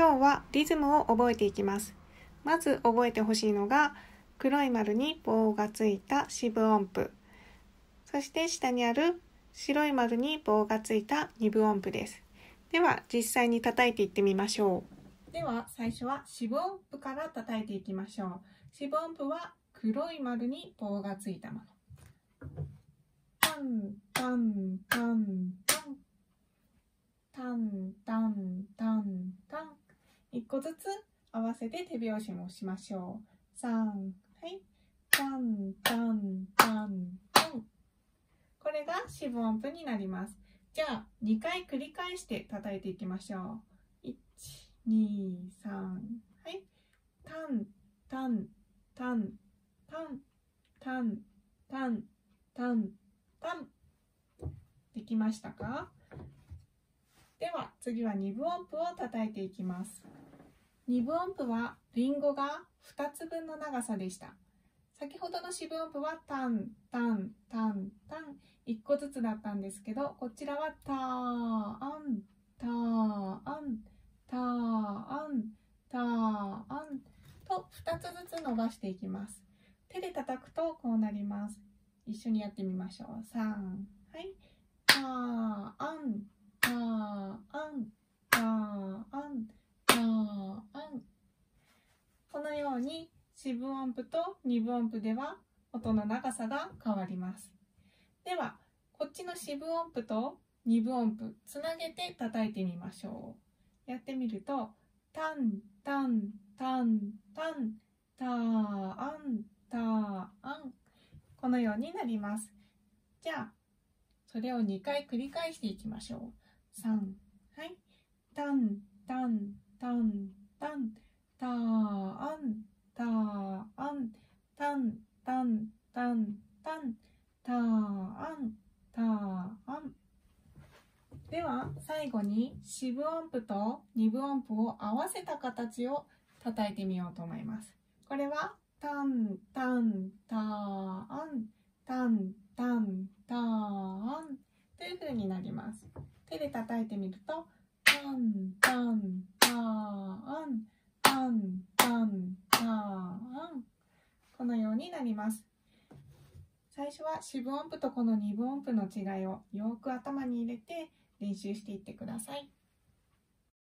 今日はリズムを覚えていきます。まず覚えてほしいのが黒い丸に棒がついた四分音符。そして下にある白い丸に棒がついた二分音符です。では実際に叩いていってみましょう。では最初は四分音符から叩いていきましょう。四分音符は黒い丸に棒がついたもの。タンタンタンタンタンタンタン個ずつ合わせて手拍子もしましょう。3、はい。タンタンタンタン。これが四分音符になります。じゃあ、2回繰り返して叩いていきましょう。1、2、3、はい。タン、タン、タン、タン、タン、タン、タン、タン。できましたか？では、次は2分音符を叩いていきます。2分音符はリンゴが2つ分の長さでした。先ほどの四分音符はタン、タン、タン、タン、1個ずつだったんですけど、こちらはターン、ターン、ターン、ターンと2つずつ伸ばしていきます。手で叩くとこうなります。一緒にやってみましょう。3、はい。ターン、ターアン、ターアン、ターアン。このように四分音符と二分音符では音の長さが変わります。では、こっちの四分音符と二分音符つなげて叩いてみましょう。やってみると、タン、タン、タン、タン、ターアン、ターアン。このようになります。じゃあ、それを2回繰り返していきましょう。3、はい。タン、タン、タン、タン、ターアン、ターアン、タン、タン、タン、タン、ターアン、ターアン。では、最後に四分音符と二分音符を合わせた形を叩いてみようと思います。これは、タン、タン、ターアン、タン、タン、ターアンという風になります。手で叩いてみると、タン、タン、ターアン、タン、タン、ターアン。このようになります。最初は四分音符とこの二分音符の違いをよく頭に入れて練習していってください。